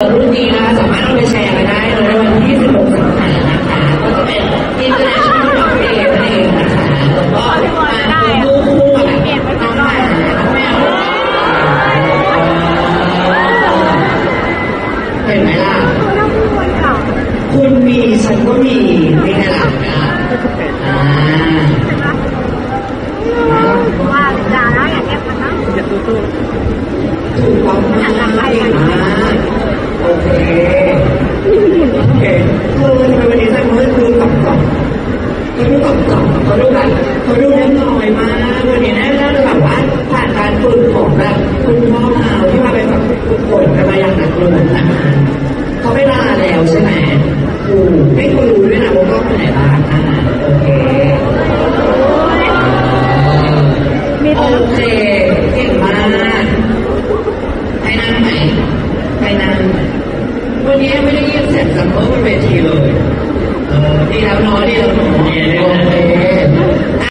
รุ่นนี้นะคะสามารถเอาไปแชร์กันได้เลยในวันที่ 16 สิงหานะคะ ก็จะเป็น International Dog Day นั่นเองนะคะแล้วก็มาคู่คู่กับน้องหมาน้องแมวเห็นไหมล่ะ คุณมีฉันก็มีนี่ไงล่ะอ่า ว่าดาราอย่างเงี้ยนะ ถูกต้องมากเก่งมากโอเคโอเคคือทำไมวันนี้ฉันเขาดูตอบตอบ เขาดูตอบบเขาดูแบบเขาดูเรียบร้อยมากวันนี้น่าจะแบบว่าผ่านการฝึกของแบบคุณพ่อเราที่มาเป็นแบบฝึกฝนกันมาอย่างหนักหน่วงนะคะเขาไม่ลาแล้วใช่ไหมอืมไม่ควรรู้ด้วยนะว่าก็ไปไหนบ้างอ่าโอเคโอเคเก่งมากให้นั่งไหมให้นั่งวันนี้ไม่ได้ยินเสียงซัมเมอร์บนเวทีเลยเออดีแล้วเนาะดีแล้ว